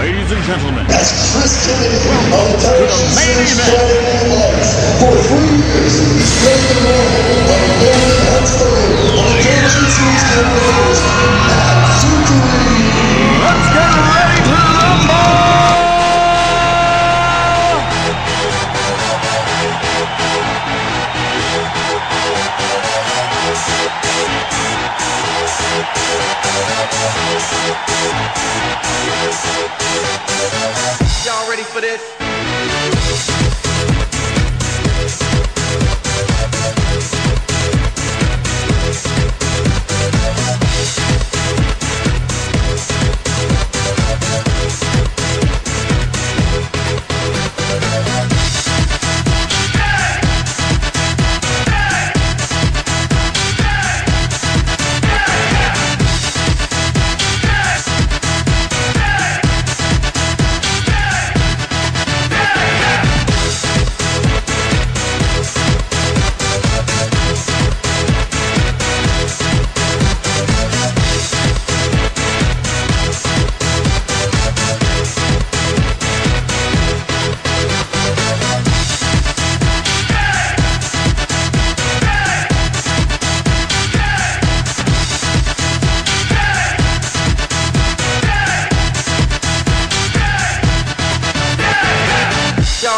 Ladies and gentlemen, As Christian on the television main event. Friday Night Lights. For three years, he's played the role of a man. That's the on television ready for this?